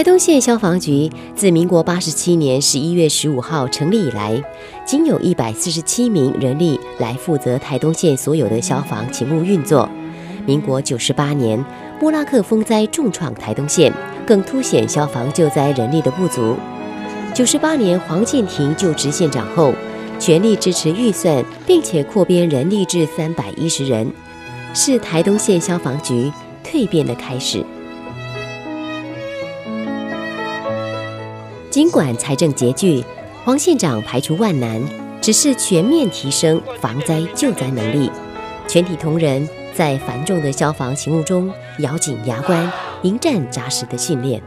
台东县消防局自民国八十七年十一月十五号成立以来，仅有一百四十七名人力来负责台东县所有的消防勤务运作。民国九十八年，莫拉克风灾重创台东县，更凸显消防救灾人力的不足。九十八年，黄建庭就职县长后，全力支持预算，并且扩编人力至三百一十人，是台东县消防局蜕变的开始。尽管财政拮据，黄县长排除万难，只是全面提升防灾救灾能力。全体同仁在繁重的消防勤务中咬紧牙关，迎战扎实的训练。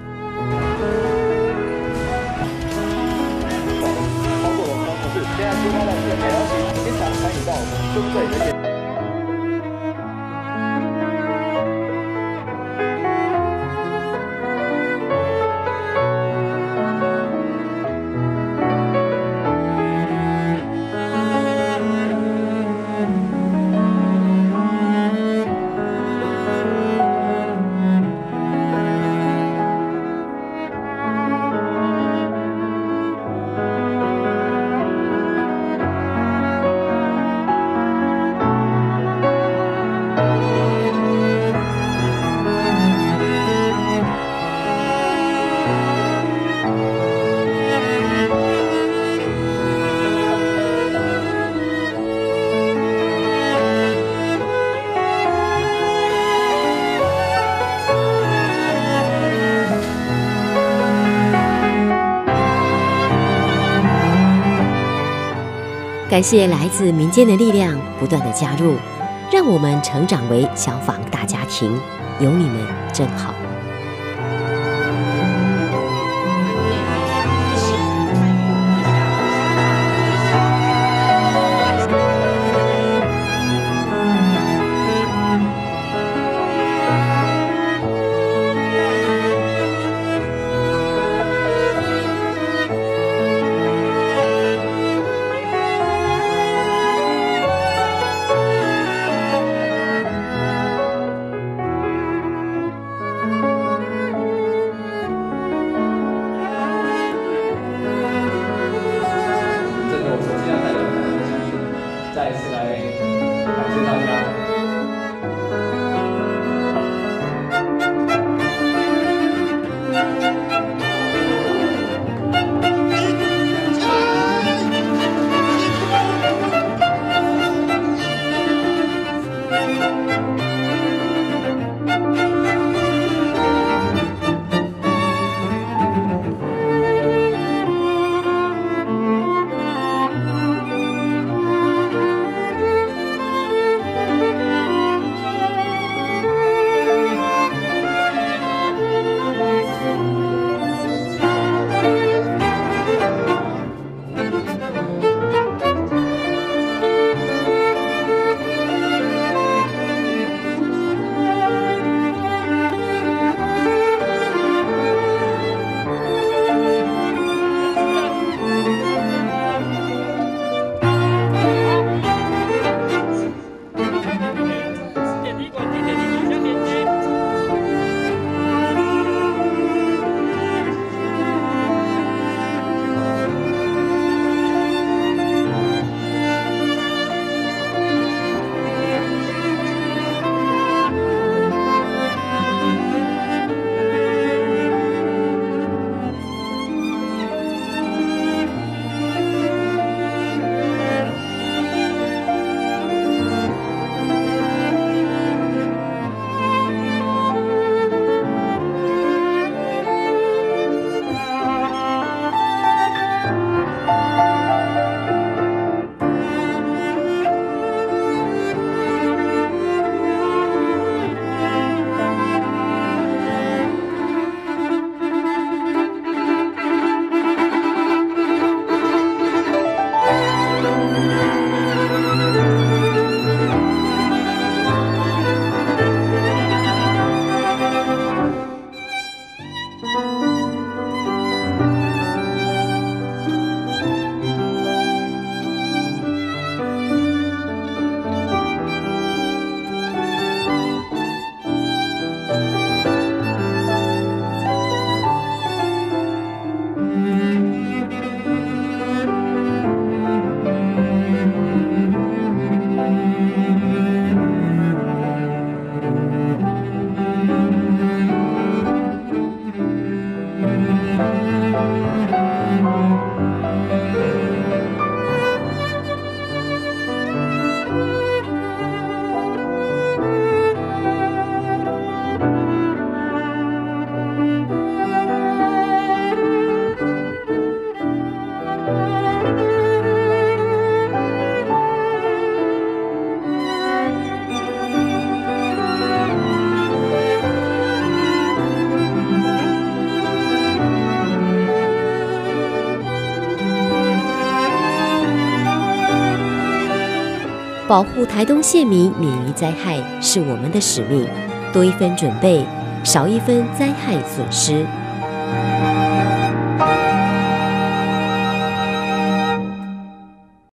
感谢来自民间的力量不断的加入，让我们成长为消防大家庭。有你们真好。再一次来感谢大家。保护台东县民免于灾害是我们的使命，多一分准备，少一分灾害损失。